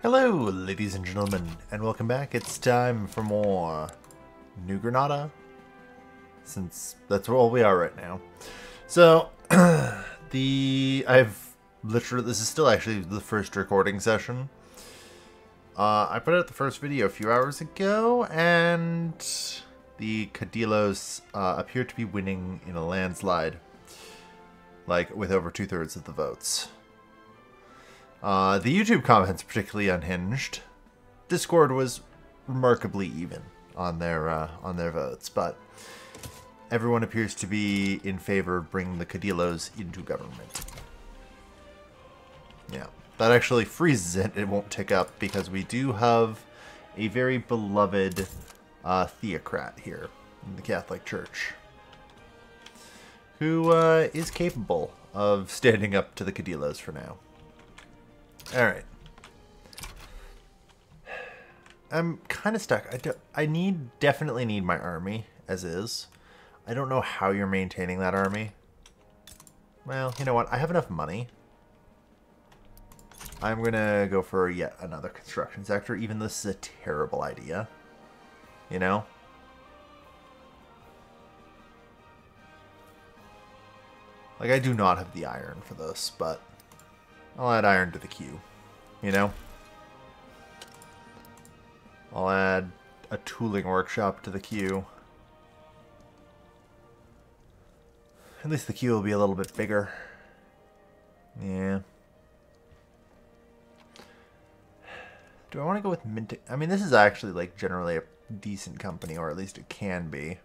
Hello, ladies and gentlemen, and welcome back. It's time for more New Granada, since that's all we are right now. So, the I've literally this is still actually the first recording session. Uh, I put out the first video a few hours ago, and the Caudillos uh, appear to be winning in a landslide, like with over two thirds of the votes. Uh, the YouTube comments particularly unhinged. Discord was remarkably even on their uh, on their votes, but everyone appears to be in favor of bringing the Caudillos into government. Yeah, that actually freezes it. It won't tick up because we do have a very beloved uh, theocrat here in the Catholic Church who uh, is capable of standing up to the Caudillos for now. Alright. I'm kind of stuck. I, do, I need definitely need my army as is. I don't know how you're maintaining that army. Well, you know what? I have enough money. I'm going to go for yet another construction sector, even though this is a terrible idea. You know? Like, I do not have the iron for this, but I'll add iron to the queue, you know? I'll add a tooling workshop to the queue. At least the queue will be a little bit bigger. Yeah. Do I want to go with mint? I mean, this is actually like generally a decent company, or at least it can be,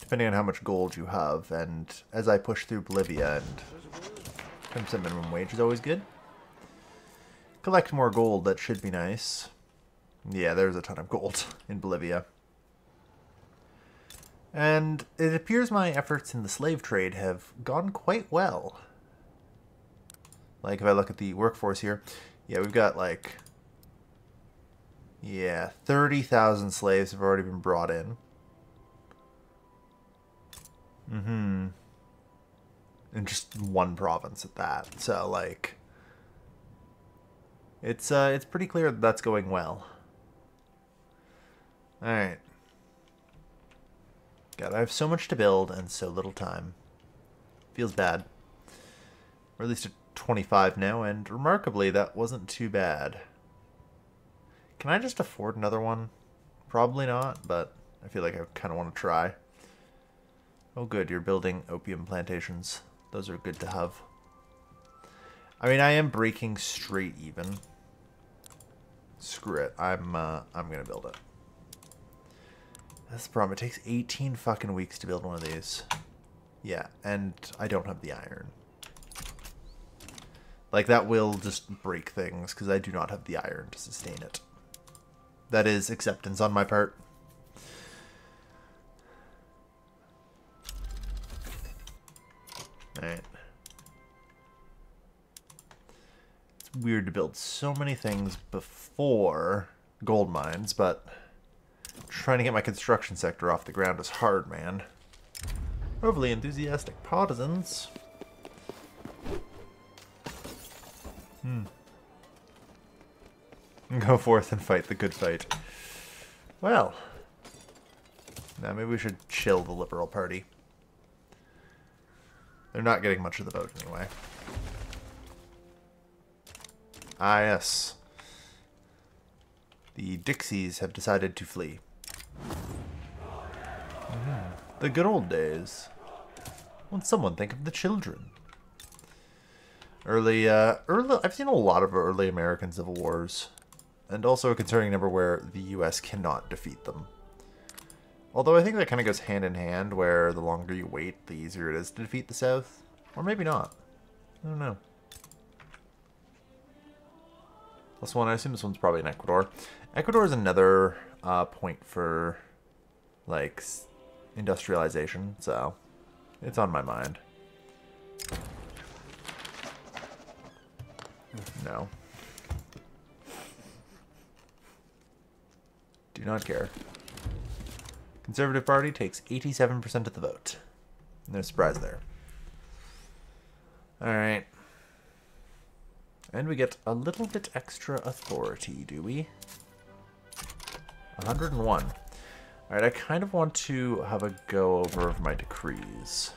depending on how much gold you have. And as I push through Bolivia and 10% minimum wage is always good. Collect more gold, that should be nice. Yeah, there's a ton of gold in Bolivia. And it appears my efforts in the slave trade have gone quite well. Like, if I look at the workforce here, yeah, we've got like, yeah, 30,000 slaves have already been brought in. Mm-hmm in just one province at that. So like it's uh it's pretty clear that that's going well. All right. God, I have so much to build and so little time. Feels bad. We're at least at 25 now, and remarkably, that wasn't too bad. Can I just afford another one? Probably not, but I feel like I kind of want to try. Oh good, you're building opium plantations. Those are good to have. I mean, I am breaking straight even. Screw it. I'm uh, I'm gonna build it. That's the problem. It takes 18 fucking weeks to build one of these. Yeah, and I don't have the iron. Like, that will just break things, because I do not have the iron to sustain it. That is acceptance on my part. Alright. It's weird to build so many things before gold mines, but trying to get my construction sector off the ground is hard, man. Overly enthusiastic partisans. Hmm. Go forth and fight the good fight. Well. Now maybe we should chill the Liberal Party. They're not getting much of the vote anyway. Ah, yes. The Dixies have decided to flee. Mm. The good old days. Won't someone think of the children? Early, uh, early, I've seen a lot of early American Civil Wars. And also a concerning number where the U.S. cannot defeat them. Although I think that kind of goes hand in hand, where the longer you wait, the easier it is to defeat the South. Or maybe not. I don't know. Plus one, I assume this one's probably in Ecuador. Ecuador is another uh, point for, like, industrialization, so it's on my mind. No. Do not care. Conservative Party takes 87% of the vote. No surprise there. Alright. And we get a little bit extra authority, do we? 101. Alright, I kind of want to have a go over of my decrees.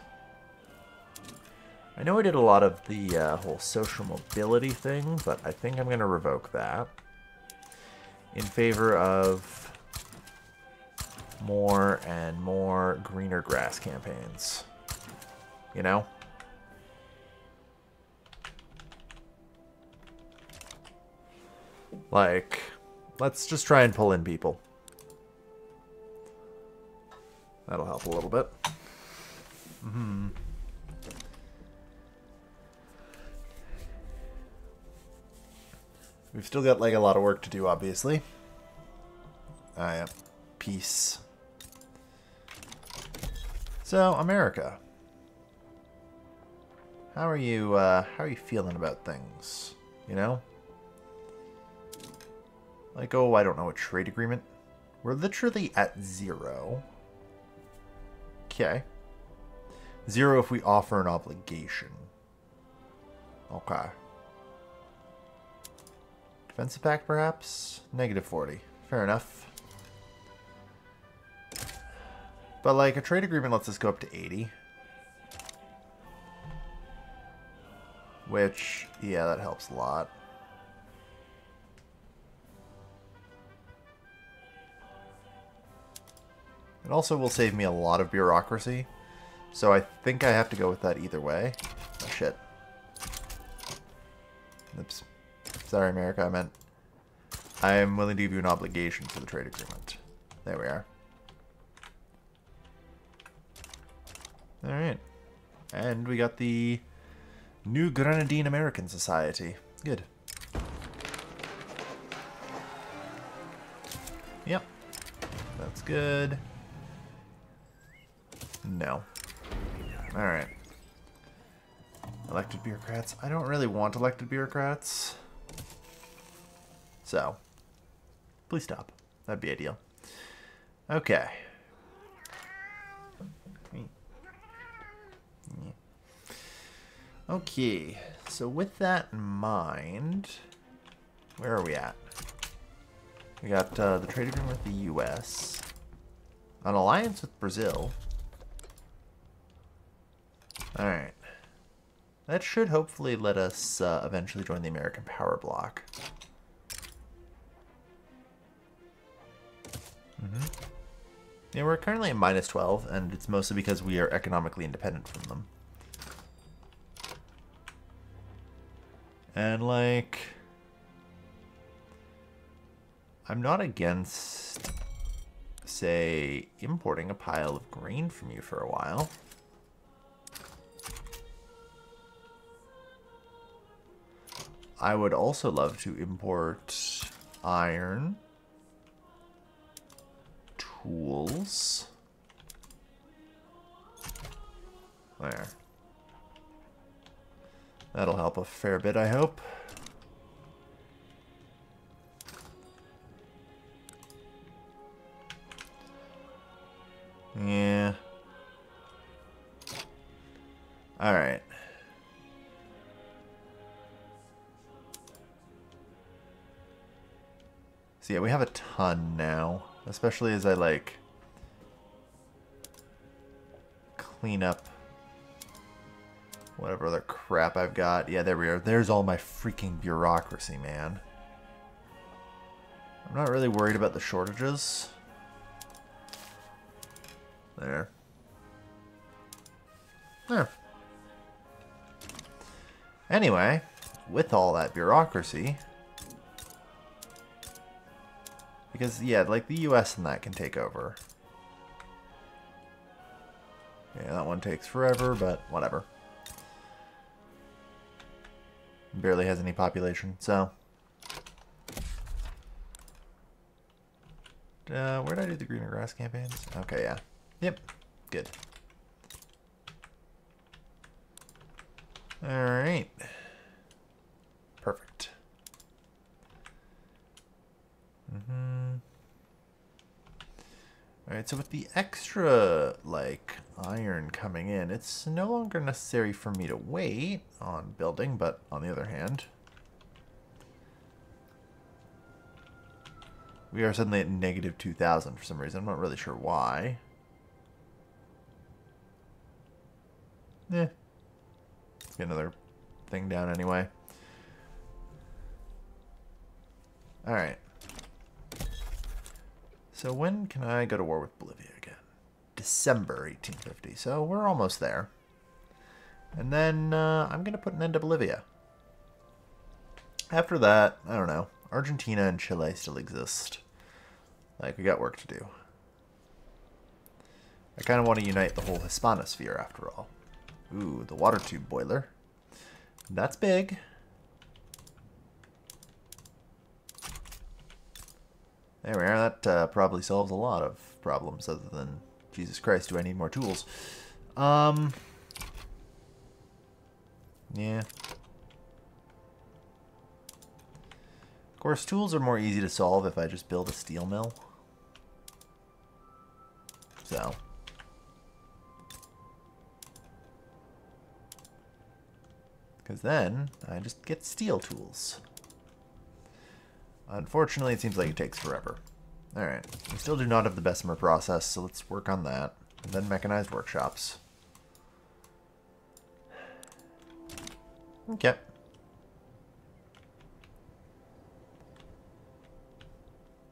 I know I did a lot of the uh, whole social mobility thing, but I think I'm going to revoke that in favor of more and more greener grass campaigns. You know? Like, let's just try and pull in people. That'll help a little bit. Mm hmm We've still got like a lot of work to do, obviously. Ah, yeah. Peace. So, America. How are you, uh, how are you feeling about things? You know? Like, oh, I don't know, a trade agreement? We're literally at zero. Okay. Zero if we offer an obligation. Okay. Defensive pact, perhaps? Negative 40. Fair enough. But, like, a trade agreement lets us go up to 80. Which, yeah, that helps a lot. It also will save me a lot of bureaucracy. So I think I have to go with that either way. Oh, shit. Oops. Sorry, America, I meant I am willing to give you an obligation for the trade agreement. There we are. Alright. And we got the New Granadine American Society. Good. Yep. That's good. No. Alright. Elected bureaucrats. I don't really want elected bureaucrats. So, please stop. That'd be ideal. Okay. Okay, so with that in mind, where are we at? We got uh, the trade agreement with the U.S., an alliance with Brazil. Alright. That should hopefully let us uh, eventually join the American power bloc. Mm -hmm. Yeah, we're currently at minus 12, and it's mostly because we are economically independent from them. And, like... I'm not against, say, importing a pile of grain from you for a while. I would also love to import iron tools. There. That'll help a fair bit, I hope. Yeah. Alright. So yeah, we have a ton now. Especially as I, like, clean up whatever other crap I've got. Yeah, there we are. There's all my freaking bureaucracy, man. I'm not really worried about the shortages. There. There. Anyway, with all that bureaucracy, because, yeah, like the US and that can take over. Yeah, that one takes forever, but whatever. Barely has any population, so. Uh, where did I do the greener grass campaigns? Okay, yeah. Yep, good. Alright. Perfect. Alright, so with the extra, like, iron coming in, it's no longer necessary for me to wait on building, but on the other hand, we are suddenly at negative 2,000 for some reason. I'm not really sure why. Eh. Let's get another thing down anyway. Alright. So when can I go to war with Bolivia again? December 1850. So we're almost there. And then uh, I'm going to put an end to Bolivia. After that, I don't know. Argentina and Chile still exist. Like, we got work to do. I kind of want to unite the whole Hispanosphere after all. Ooh, the water tube boiler. That's big. There we are. That uh, probably solves a lot of problems other than, Jesus Christ, do I need more tools? Um, yeah. Of course, tools are more easy to solve if I just build a steel mill. So. Because then, I just get steel tools. Unfortunately, it seems like it takes forever. Alright, we still do not have the Bessemer process, so let's work on that. And then mechanized workshops. Okay.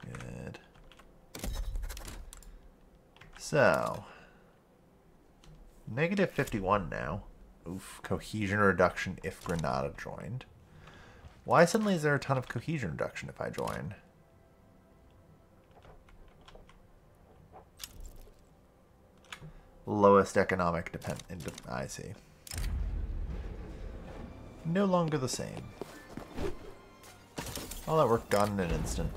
Good. So, negative 51 now. Oof, cohesion reduction if Granada joined. Why suddenly is there a ton of cohesion reduction if I join? Lowest economic depend. I see. No longer the same. All that work gone in an instant.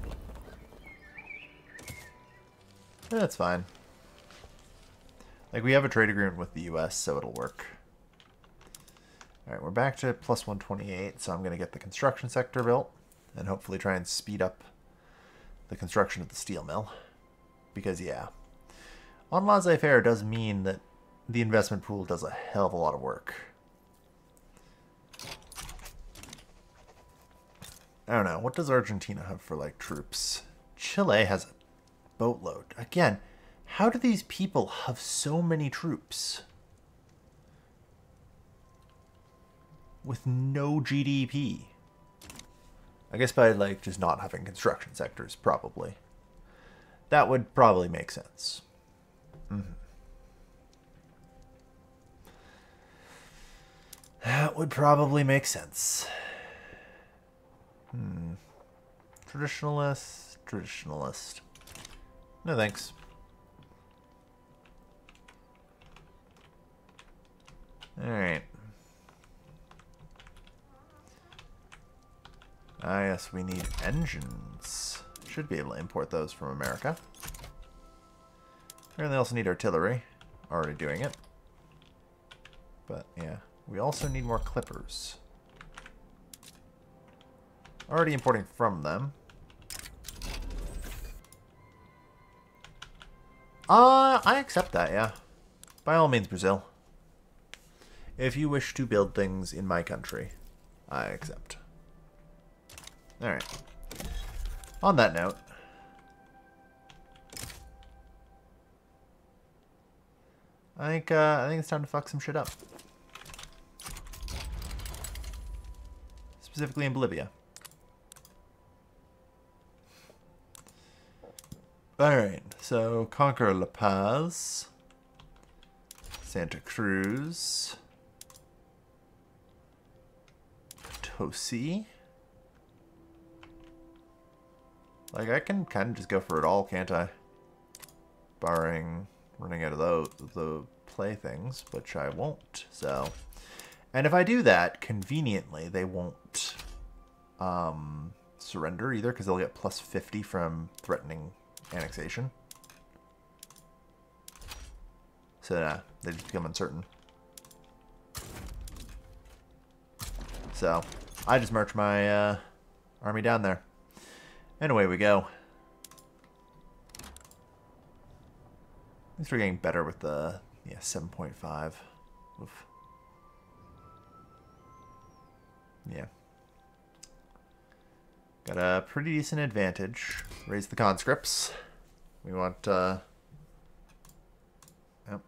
That's fine. Like, we have a trade agreement with the U.S., so it'll work. Alright, we're back to plus 128, so I'm going to get the construction sector built and hopefully try and speed up the construction of the steel mill. Because, yeah, on laissez-faire does mean that the investment pool does a hell of a lot of work. I don't know. What does Argentina have for, like, troops? Chile has a boatload. Again, how do these people have so many troops? With no GDP. I guess by, like, just not having construction sectors, probably. That would probably make sense. Mm -hmm. That would probably make sense. Hmm. Traditionalist, traditionalist. No thanks. Alright. Ah, yes, we need engines. Should be able to import those from America. And they also need artillery. Already doing it. But, yeah. We also need more clippers. Already importing from them. Uh, I accept that, yeah. By all means, Brazil. If you wish to build things in my country, I accept. Alright. On that note, I think uh, I think it's time to fuck some shit up. Specifically in Bolivia. Alright, so conquer La Paz, Santa Cruz, Potosi. Like, I can kind of just go for it all, can't I? Barring running out of those, the playthings, which I won't, so... And if I do that, conveniently, they won't um, surrender either, because they'll get plus 50 from threatening annexation. So they just become uncertain. So, I just march my uh, army down there. And away we go. At least we're getting better with the, yeah, 7.5. Oof. Yeah. Got a pretty decent advantage. Raise the conscripts. We want, uh... Yep.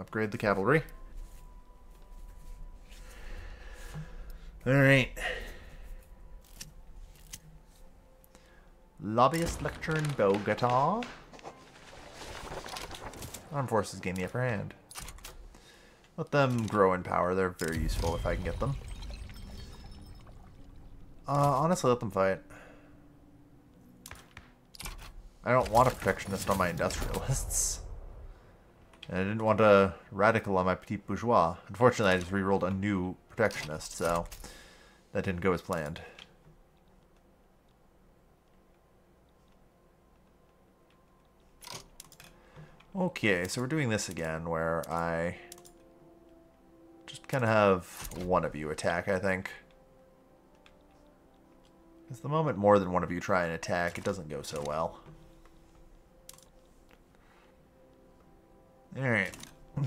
Upgrade the cavalry. Alright. Lobbyist lecture in Bogota. Armed forces gain the upper hand. Let them grow in power. They're very useful if I can get them. Uh, honestly, let them fight. I don't want a protectionist on my industrialists. And I didn't want a radical on my petit bourgeois. Unfortunately, I just rerolled a new protectionist, so that didn't go as planned. Okay, so we're doing this again, where I just kind of have one of you attack, I think. Because the moment more than one of you try and attack, it doesn't go so well. Alright.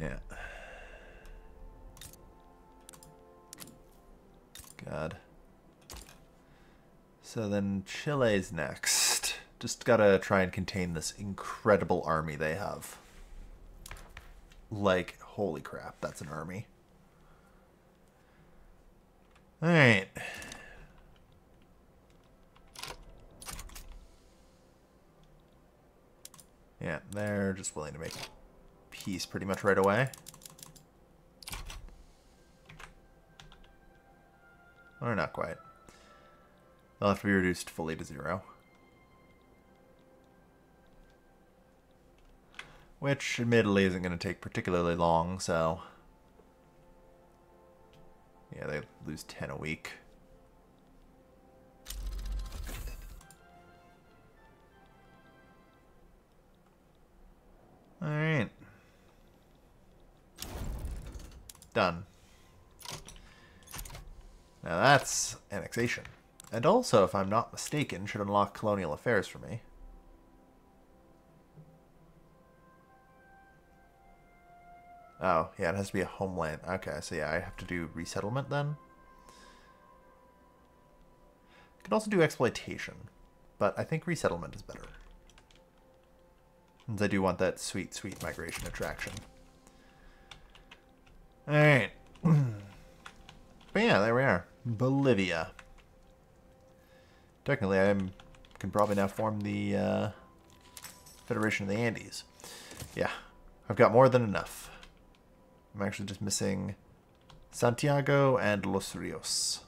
yeah. God. So then Chile's next. Just gotta try and contain this incredible army they have. Like, holy crap, that's an army. Alright. Yeah, they're just willing to make peace pretty much right away. Or not quite. They'll have to be reduced fully to zero. Which, admittedly, isn't going to take particularly long, so... Yeah, they lose 10 a week. Alright. Done. Now that's annexation. And also, if I'm not mistaken, should unlock colonial affairs for me. Oh, yeah, it has to be a homeland. Okay, so yeah, I have to do resettlement then. I could also do exploitation, but I think resettlement is better. Since I do want that sweet, sweet migration attraction. Alright. but yeah, there we are. Bolivia. Technically, I can probably now form the uh, Federation of the Andes. Yeah, I've got more than enough. I'm actually just missing Santiago and Los Rios.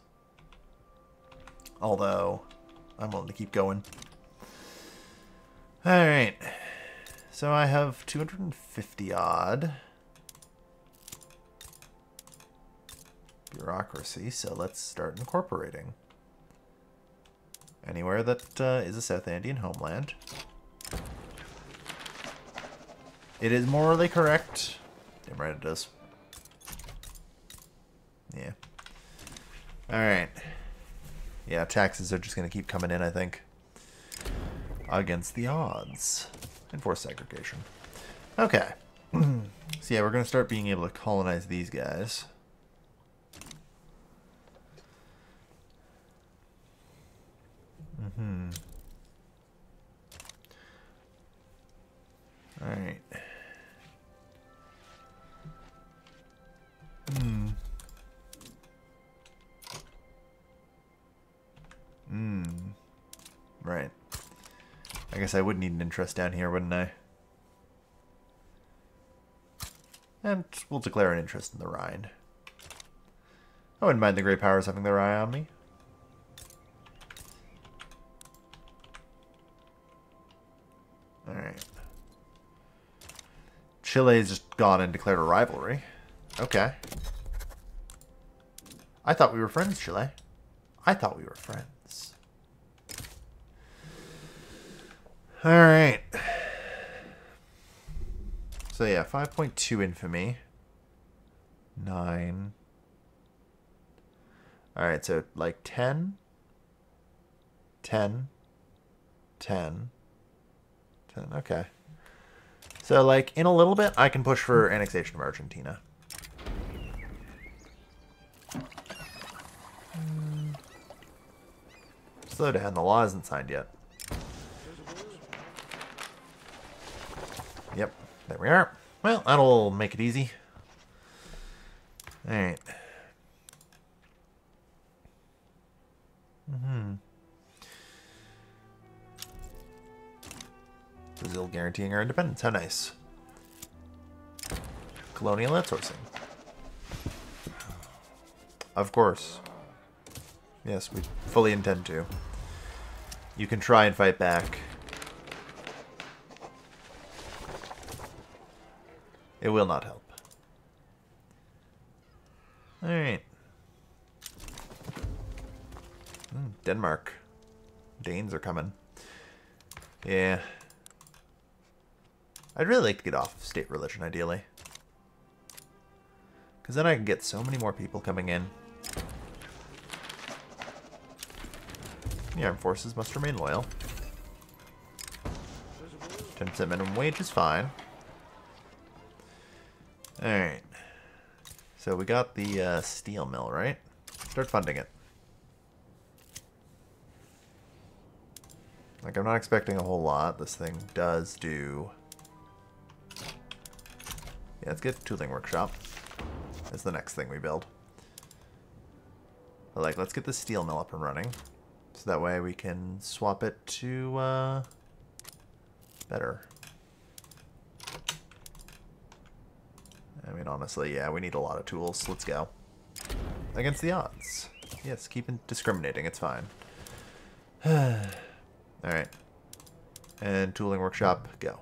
Although, I'm willing to keep going. Alright. So I have 250 odd. Bureaucracy, so let's start incorporating. Anywhere that uh, is a South Andean homeland. It is morally correct. Damn right it is. Yeah. Alright. Yeah, taxes are just going to keep coming in, I think. Against the odds. Enforce segregation. Okay. so yeah, we're going to start being able to colonize these guys. Mm-hmm. Alright. Hmm. Hmm. Right. I guess I would need an interest down here, wouldn't I? And we'll declare an interest in the Rhine. I wouldn't mind the Great Powers having their eye on me. Chile's just gone and declared a rivalry. Okay. I thought we were friends, Chile. I thought we were friends. Alright. So yeah, 5.2 infamy. 9. Alright, so like 10. 10. 10. 10. Okay. So, like, in a little bit, I can push for annexation of Argentina. Hmm. Slow down, the law isn't signed yet. Yep, there we are. Well, that'll make it easy. Alright. Brazil guaranteeing our independence. How nice. Colonial outsourcing. Of course. Yes, we fully intend to. You can try and fight back. It will not help. Alright. Mm, Denmark. Danes are coming. Yeah. I'd really like to get off of state religion, ideally. Because then I can get so many more people coming in. The armed forces must remain loyal. 10% minimum wage is fine. Alright. So we got the uh, steel mill, right? Start funding it. Like, I'm not expecting a whole lot. This thing does do... Yeah, let's get tooling workshop. That's the next thing we build. But, like, let's get the steel mill up and running. So that way we can swap it to, uh, better. I mean, honestly, yeah, we need a lot of tools. Let's go. Against the odds. Yes, keep discriminating. It's fine. Alright. And tooling workshop, go.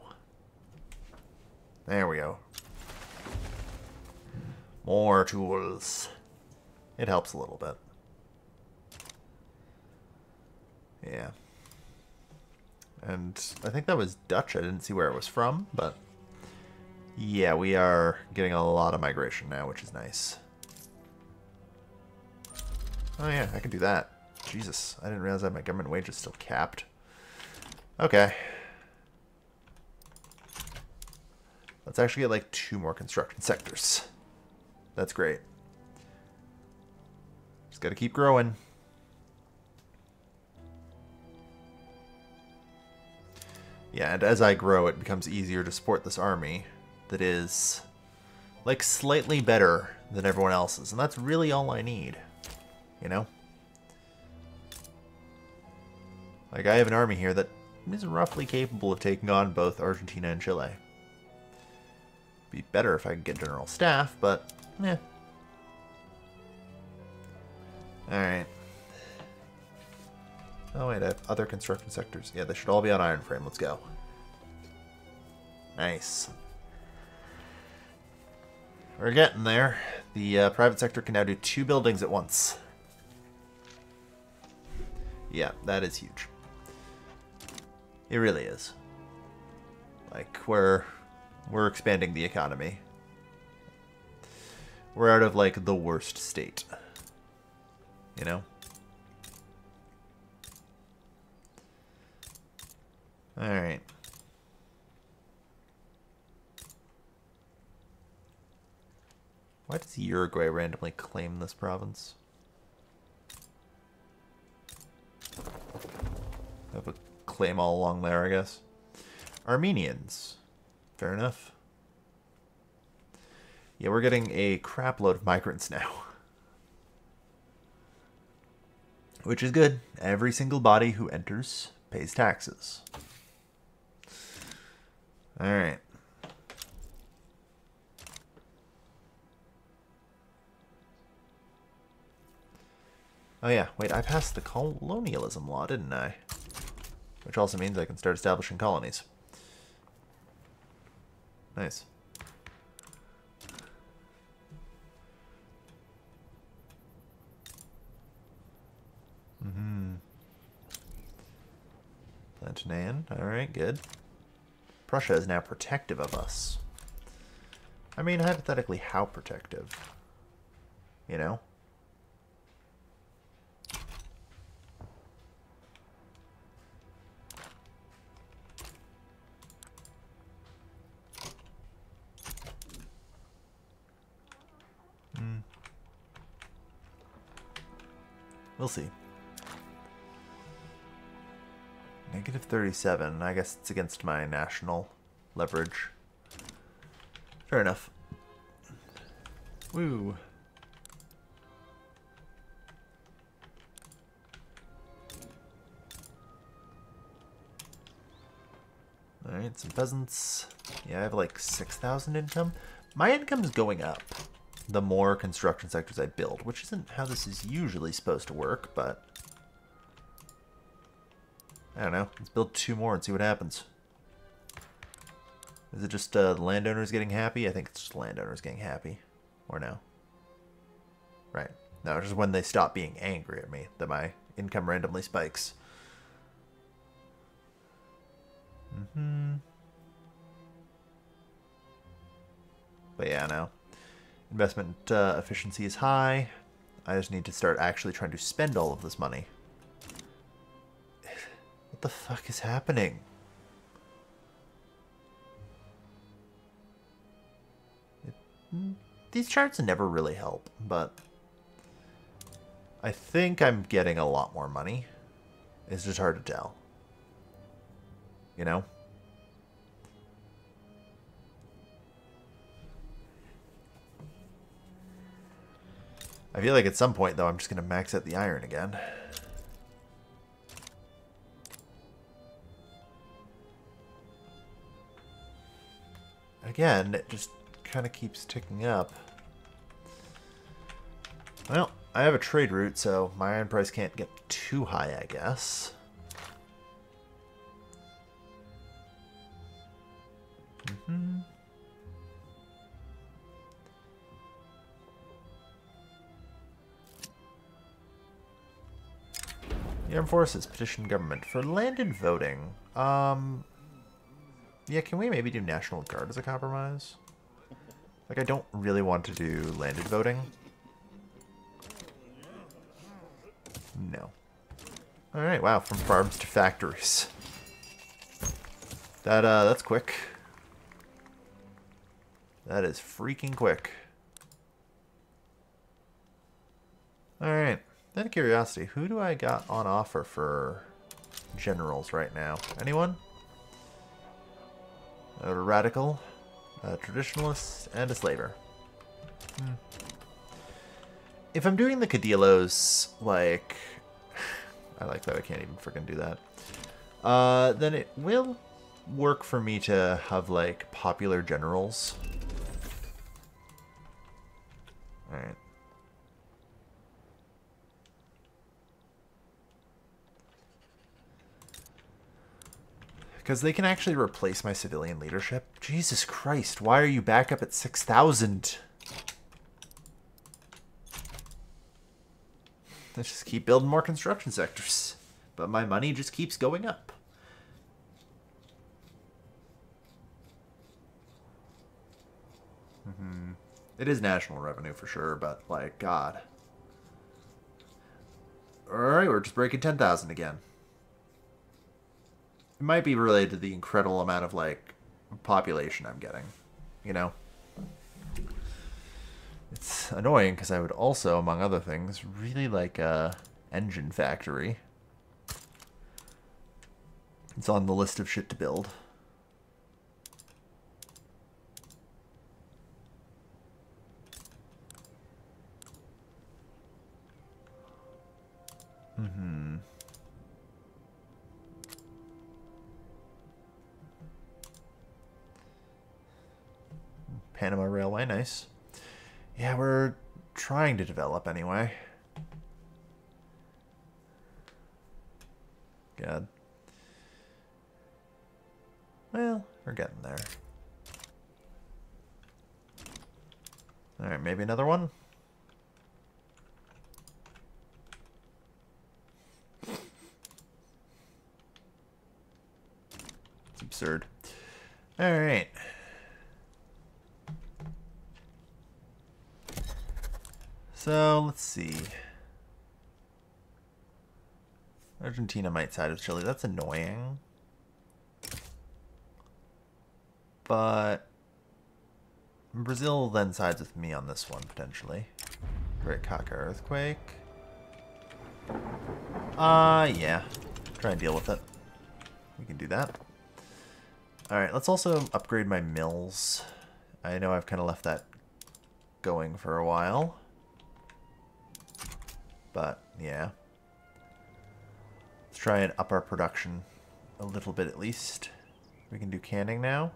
There we go. More tools. It helps a little bit. Yeah. And I think that was Dutch. I didn't see where it was from, but yeah, we are getting a lot of migration now, which is nice. Oh yeah, I can do that. Jesus, I didn't realize that my government wage is still capped. Okay. Let's actually get like two more construction sectors. That's great. Just gotta keep growing. Yeah, and as I grow, it becomes easier to support this army that is, like, slightly better than everyone else's. And that's really all I need, you know? Like, I have an army here that is roughly capable of taking on both Argentina and Chile. Be better if I could get general staff, but, yeah. Alright. Oh wait, I have other construction sectors. Yeah, they should all be on iron frame. Let's go. Nice. We're getting there. The uh, private sector can now do two buildings at once. Yeah, that is huge. It really is. Like, we're, we're expanding the economy. We're out of, like, the worst state. You know? Alright. Why does Uruguay randomly claim this province? Have a claim all along there, I guess. Armenians. Fair enough. Yeah, we're getting a crapload of migrants now. Which is good. Every single body who enters pays taxes. Alright. Oh yeah, wait, I passed the colonialism law, didn't I? Which also means I can start establishing colonies. Nice. Mm-hmm. Plantanean, alright, good. Prussia is now protective of us. I mean, hypothetically, how protective? You know? We'll see. Negative 37. I guess it's against my national leverage. Fair enough. Woo. Alright, some peasants. Yeah, I have like 6,000 income. My income is going up the more construction sectors I build, which isn't how this is usually supposed to work, but... I don't know. Let's build two more and see what happens. Is it just uh, landowners getting happy? I think it's just landowners getting happy. Or no? Right. No, just when they stop being angry at me that my income randomly spikes. Mm-hmm. But yeah, no. Investment uh, efficiency is high. I just need to start actually trying to spend all of this money. What the fuck is happening? It, these charts never really help, but I think I'm getting a lot more money. It's just hard to tell. You know? I feel like at some point, though, I'm just going to max out the iron again. Again, it just kind of keeps ticking up. Well, I have a trade route, so my iron price can't get too high, I guess. Armed Forces petition government for landed voting. Um, yeah, can we maybe do National Guard as a compromise? Like, I don't really want to do landed voting. No. Alright, wow, from farms to factories. That, uh, that's quick. That is freaking quick. Alright. Of curiosity, who do I got on offer for generals right now? Anyone? A radical, a traditionalist, and a slaver. Hmm. If I'm doing the Caudillos, like... I like that I can't even freaking do that. Uh, then it will work for me to have, like, popular generals. Because they can actually replace my civilian leadership. Jesus Christ, why are you back up at 6,000? Let's just keep building more construction sectors. But my money just keeps going up. Mm -hmm. It is national revenue for sure, but like, God. Alright, we're just breaking 10,000 again. It might be related to the incredible amount of like population I'm getting. You know, it's annoying because I would also, among other things, really like a engine factory. It's on the list of shit to build. Railway, nice. Yeah, we're trying to develop anyway. God. Well, we're getting there. Alright, maybe another one? It's absurd. Alright. So, let's see. Argentina might side with Chile. That's annoying. But Brazil then sides with me on this one, potentially. Great Kaka Earthquake. Uh, yeah. Try and deal with it. We can do that. Alright, let's also upgrade my mills. I know I've kind of left that going for a while. But, yeah. Let's try and up our production a little bit at least. We can do canning now.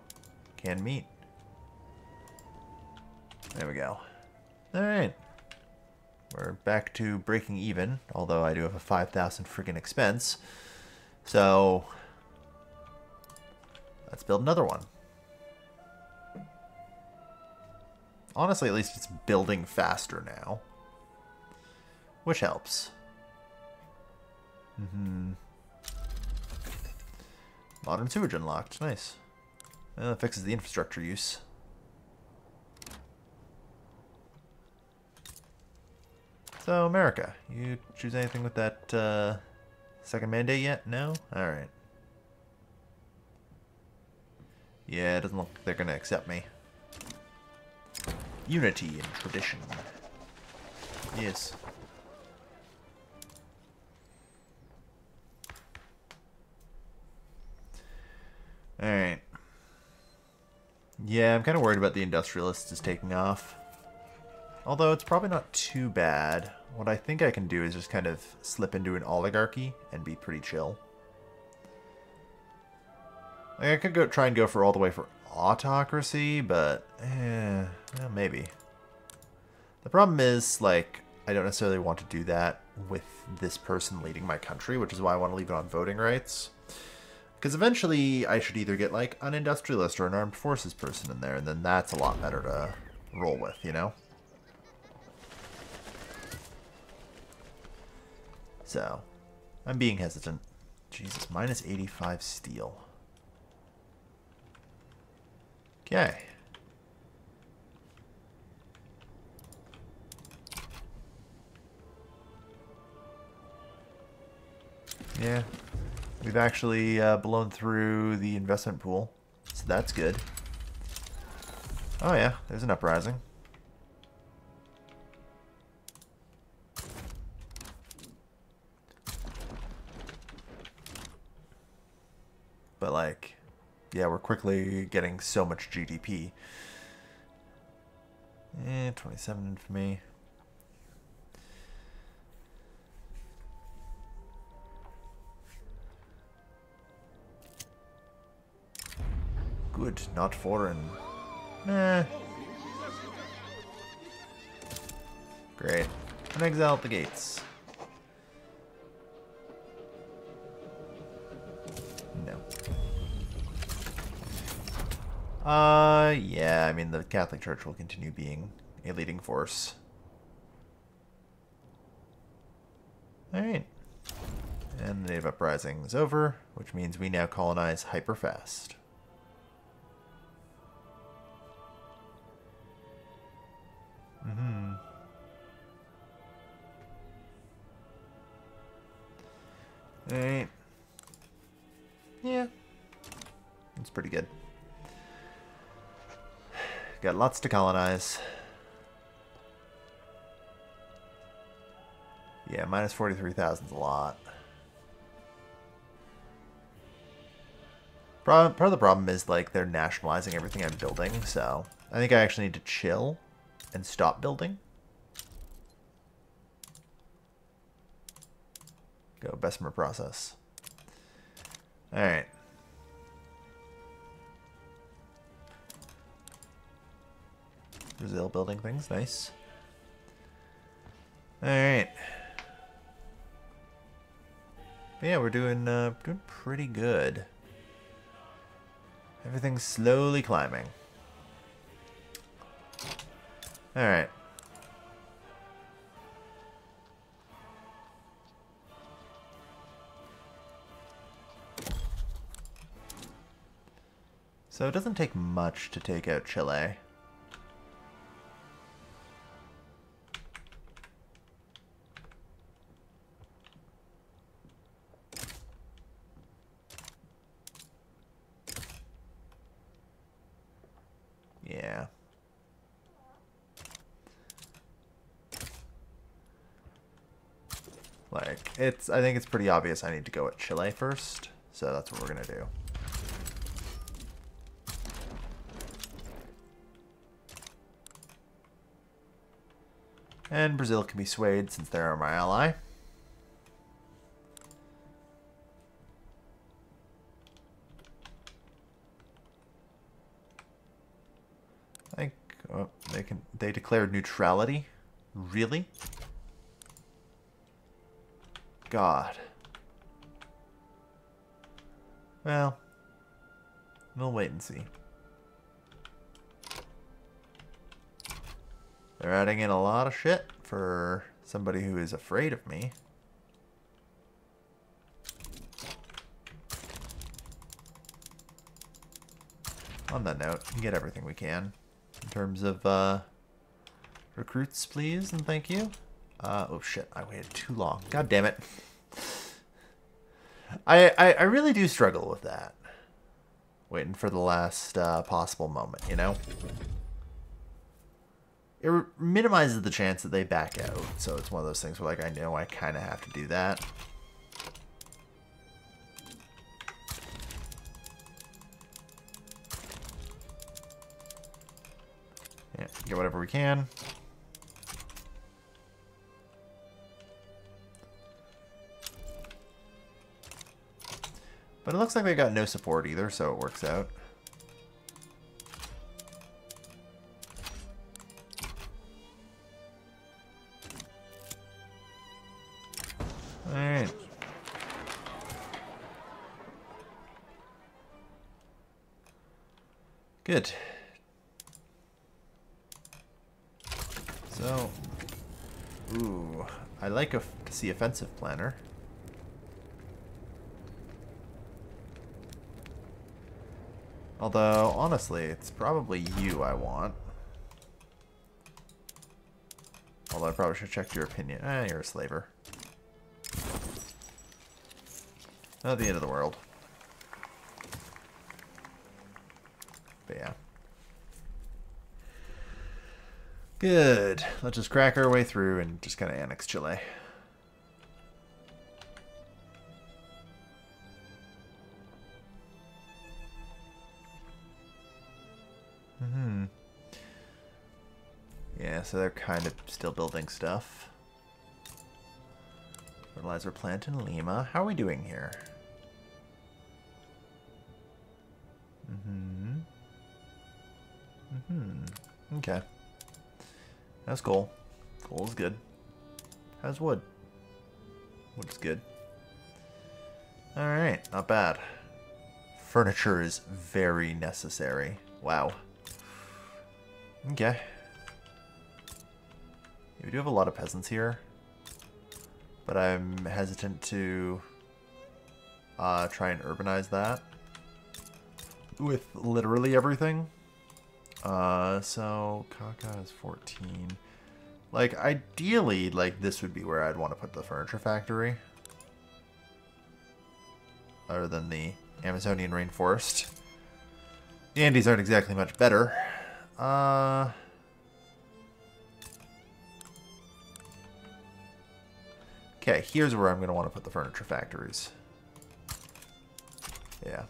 Canned meat. There we go. Alright. We're back to breaking even, although I do have a 5,000 freaking expense. So, let's build another one. Honestly, at least it's building faster now. Which helps. Mm hmm Modern sewage unlocked. Nice. Well, that fixes the infrastructure use. So, America, you choose anything with that uh, second mandate yet? No? Alright. Yeah, it doesn't look like they're going to accept me. Unity and tradition. Yes. Alright. Yeah, I'm kind of worried about the industrialists is taking off. Although it's probably not too bad. What I think I can do is just kind of slip into an oligarchy and be pretty chill. Like I could go try and go for all the way for autocracy, but eh, well, maybe. The problem is, like, I don't necessarily want to do that with this person leading my country, which is why I want to leave it on voting rights. Because eventually I should either get, like, an industrialist or an armed forces person in there, and then that's a lot better to roll with, you know? So, I'm being hesitant. Jesus, minus 85 steel. Okay. Yeah, we've actually uh, blown through the investment pool, so that's good. Oh yeah, there's an uprising. But like, yeah, we're quickly getting so much GDP. Eh, 27 for me. Not foreign. Nah. Great. An exile at the gates. No. Uh, yeah, I mean, the Catholic Church will continue being a leading force. Alright. And the Native Uprising is over, which means we now colonize hyper-fast. Mm-hmm. It's pretty good. Got lots to colonize. Yeah, minus 43,000 is a lot. Part of the problem is, like, they're nationalizing everything I'm building, so I think I actually need to chill and stop building. Go Bessemer process. Alright. Brazil building things, nice. Alright. Yeah, we're doing uh, doing pretty good. Everything's slowly climbing. Alright. So it doesn't take much to take out Chile. It's, I think it's pretty obvious I need to go at Chile first, so that's what we're gonna do. And Brazil can be swayed since they're my ally. I think oh, they can. They declared neutrality. Really? God. Well, we'll wait and see. They're adding in a lot of shit for somebody who is afraid of me. On that note, we get everything we can in terms of uh, recruits, please, and thank you. Uh, oh shit, I waited too long. God damn it. I, I, I really do struggle with that. Waiting for the last uh, possible moment, you know? It minimizes the chance that they back out, so it's one of those things where, like, I know I kind of have to do that. Yeah, get whatever we can. But it looks like they got no support either, so it works out. Alright. Good. So, ooh, I like a, to see offensive planner. Although, honestly, it's probably you I want. Although I probably should check your opinion. Eh, you're a slaver. Not the end of the world. But yeah. Good. Let's just crack our way through and just kind of annex Chile. So they're kind of still building stuff. Fertilizer plant in Lima. How are we doing here? Mm-hmm. Mm-hmm. Okay. That's cool. Coal is good. How's wood? Wood's good. Alright, not bad. Furniture is very necessary. Wow. Okay. We do have a lot of peasants here, but I'm hesitant to uh, try and urbanize that with literally everything. Uh, so Cauca is 14. Like, ideally, like, this would be where I'd want to put the furniture factory. Other than the Amazonian rainforest. The Andes aren't exactly much better. Uh... Okay, here's where I'm going to want to put the furniture factories. Yeah.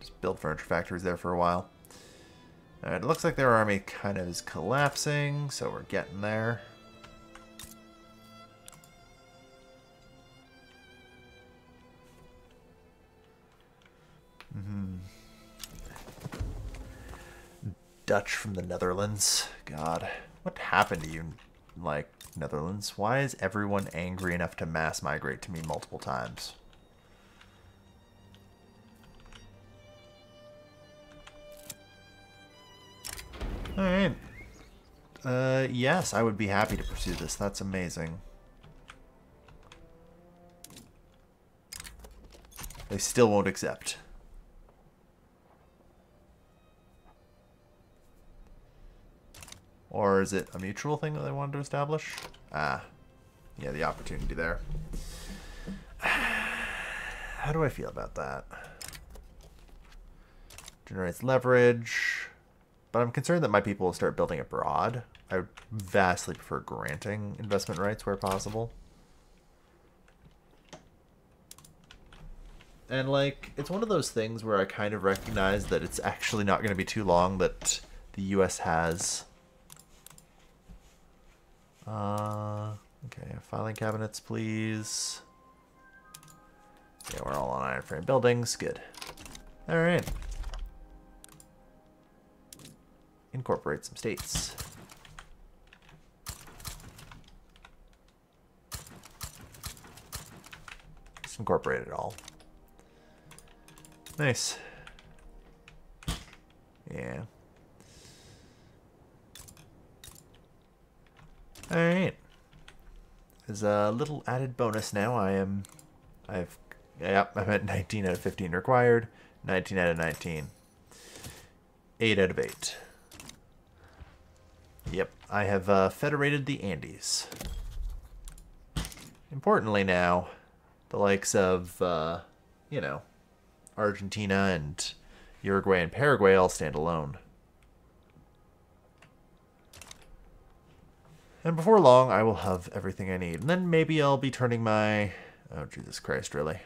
Just build furniture factories there for a while. Alright, it looks like their army kind of is collapsing, so we're getting there. Dutch from the Netherlands. God, what happened to you, like, Netherlands? Why is everyone angry enough to mass migrate to me multiple times? Alright. Uh, yes, I would be happy to pursue this. That's amazing. They still won't accept. Is it a mutual thing that they wanted to establish? Ah, yeah, the opportunity there. How do I feel about that? Generates leverage, but I'm concerned that my people will start building abroad. I vastly prefer granting investment rights where possible. And, like, it's one of those things where I kind of recognize that it's actually not going to be too long that the U.S. has. Uh, okay, filing cabinets, please. Yeah, we're all on iron frame buildings. Good. All right. Incorporate some states. Just incorporate it all. Nice. Yeah. Alright. As a little added bonus now, I am... I've... Yep, I'm at 19 out of 15 required. 19 out of 19. 8 out of 8. Yep, I have uh, federated the Andes. Importantly now, the likes of, uh, you know, Argentina and Uruguay and Paraguay all stand alone. And before long, I will have everything I need. And then maybe I'll be turning my... Oh, Jesus Christ, really?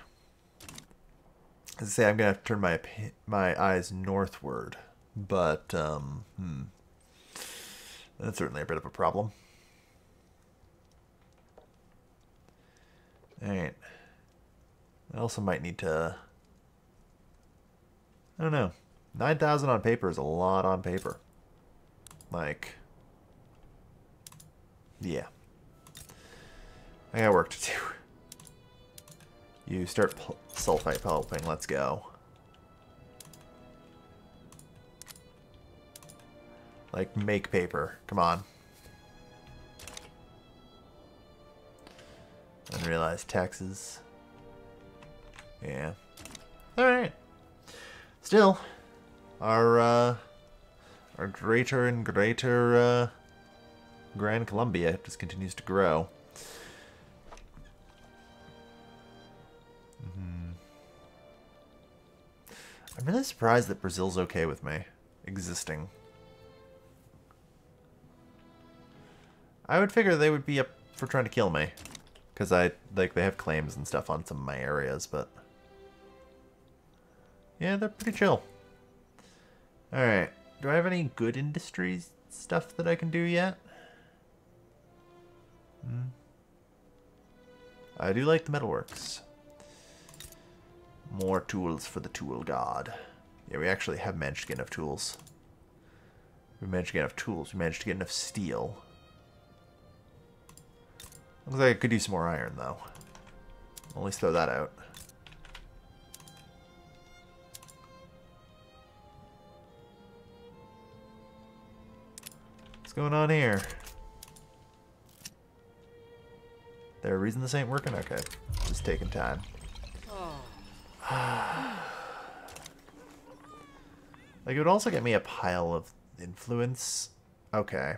As I say, I'm going to have to turn my my eyes northward. But, um, hmm. That's certainly a bit of a problem. Alright. I also might need to I don't know. 9,000 on paper is a lot on paper. Like, yeah. I got work to do. You start sulfite pulping. Let's go. Like, make paper. Come on. Unrealized taxes. Yeah. Alright. Still, our uh, our greater and greater uh, Gran Colombia just continues to grow. Mm -hmm. I'm really surprised that Brazil's okay with me existing. I would figure they would be up for trying to kill me. Because I, like, they have claims and stuff on some of my areas, but... Yeah, they're pretty chill. Alright. Do I have any good industries stuff that I can do yet? Hmm. I do like the metalworks. More tools for the tool god. Yeah, we actually have managed to get enough tools. We managed to get enough tools. We managed to get enough steel. Looks like I could use some more iron, though. At least throw that out. What's going on here? There a reason this ain't working? Okay. Just taking time. like, it would also get me a pile of influence. Okay.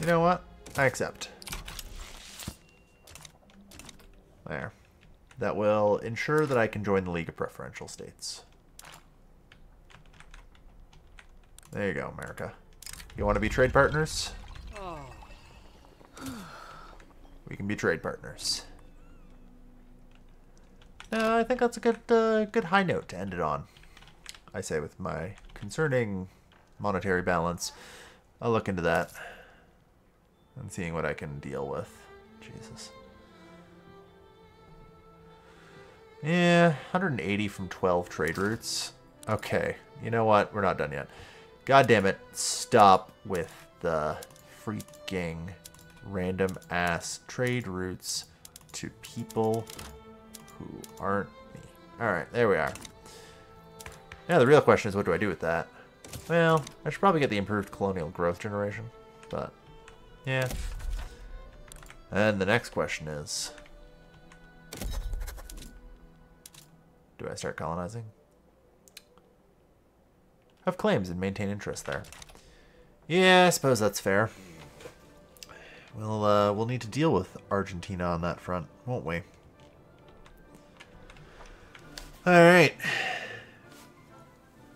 You know what? I accept. There. That will ensure that I can join the League of Preferential States. There you go, America. You want to be trade partners? We can be trade partners. Uh, I think that's a good, uh, good high note to end it on. I say with my concerning monetary balance. I'll look into that and seeing what I can deal with. Jesus. Yeah, 180 from 12 trade routes. Okay, you know what? We're not done yet. God damn it. Stop with the freaking random ass trade routes to people who aren't me. Alright, there we are. Now the real question is what do I do with that? Well, I should probably get the improved colonial growth generation, but yeah. And the next question is Do I start colonizing? Have claims and maintain interest there. Yeah, I suppose that's fair. we'll uh, we'll need to deal with Argentina on that front, won't we? All right.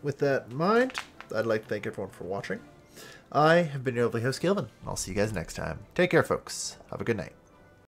With that in mind, I'd like to thank everyone for watching. I have been your lovely host, Kailvin. I'll see you guys next time. Take care, folks. Have a good night.